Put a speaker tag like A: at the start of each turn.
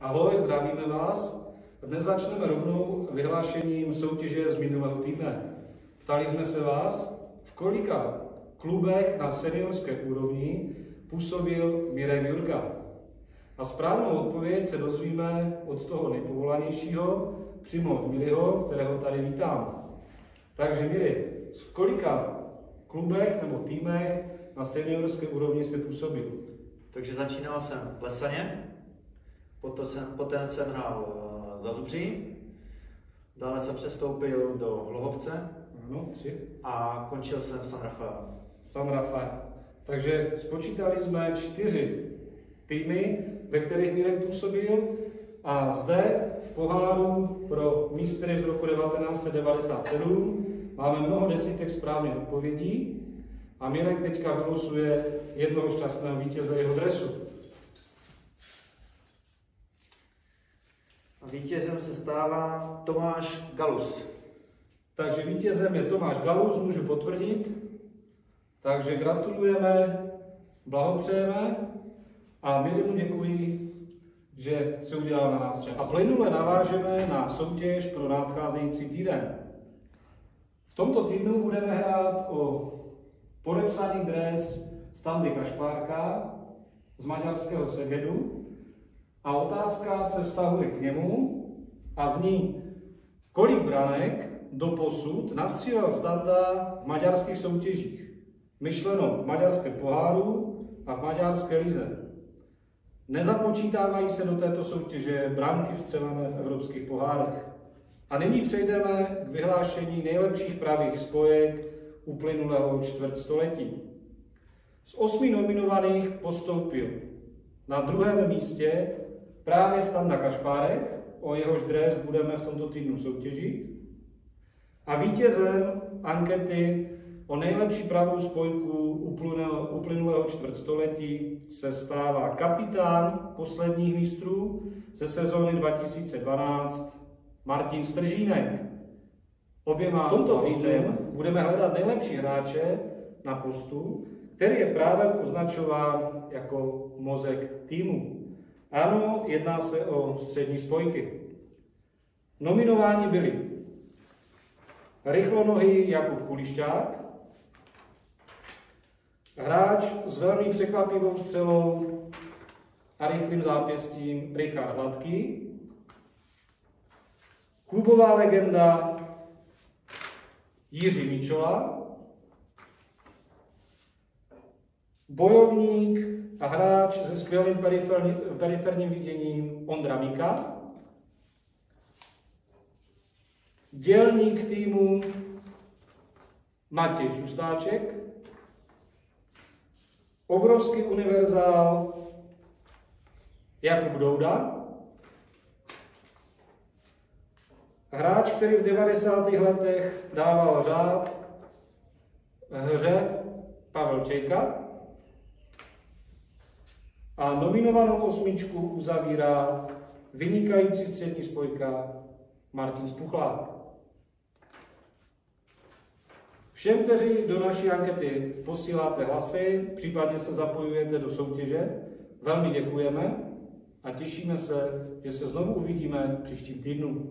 A: Ahoj, zdravíme vás. Dnes začneme rovnou vyhlášením soutěže z minulého týdne. Ptali jsme se vás, v kolika klubech na seniorské úrovni působil Mirek Jurga. A správnou odpověď se dozvíme od toho nejpovolanějšího, přímo od Miliho, kterého tady vítám. Takže Miri, v kolika klubech nebo týmech na seniorské úrovni se působil?
B: Takže začínal jsem v Plesaně, potom jsem, poté jsem hrál eh, za Zubří, dále jsem přestoupil do Hlohovce
A: Ano, tři.
B: a končil jsem v San Rafael.
A: San Rafael. Takže spočítali jsme čtyři týmy, ve kterých Mirek působil a zde v poháru pro mistry z roku 1997 máme mnoho desítek správných odpovědí a Mirek teďka vylosuje jednoho šťastného vítěze jeho dresu.
B: Vítězem se stává Tomáš Galus.
A: Takže vítězem je Tomáš Galus, můžu potvrdit. Takže gratulujeme, blahopřejeme a my mu děkuji, že se udělal na nás čas. A plynule navážeme na soutěž pro nadcházející týden. V tomto týdnu budeme hrát o podepsaný dres Standy Kašpárka z maďarského Segedu a otázka se vztahuje k němu a zní, kolik branek do posud nastřílel Standa v maďarských soutěžích. Myšleno v maďarském poháru a v maďarské lize. Nezapočítávají se do této soutěže branky vstřelené v evropských pohárech. A nyní přejdeme k vyhlášení nejlepších pravých spojek uplynulého čtvrtstoletí. Z osmi nominovaných postoupil na druhém místě právě Standa Kašpárek, o jehož dres budeme v tomto týdnu soutěžit. A vítězem ankety o nejlepší pravou spojku uplynulého čtvrtstoletí se stává kapitán posledních mistrů ze sezóny 2012 Martin Stržínek. Oběma v tomto týdnu budeme hledat nejlepší hráče na postu, který je právě označován jako mozek týmu. Ano, jedná se o střední spojky. Nominováni byli rychlonohý Jakub Kulišťák, hráč s velmi překvapivou střelou a rychlým zápěstím Richard Hladký, klubová legenda Jiří Mičola, bojovník a hráč se skvělým periferní, periferním viděním Ondra Mika, dělník týmu Matěj Šustáček, obrovský univerzál Jakub Douda, hráč, který v 90. letech dával řád hře Pavel Čejka a nominovanou osmičku uzavírá vynikající střední spojka Martin Spuchlák. Všem, kteří do naší ankety posíláte hlasy, případně se zapojujete do soutěže, velmi děkujeme a těšíme se, že se znovu uvidíme příštím týdnu.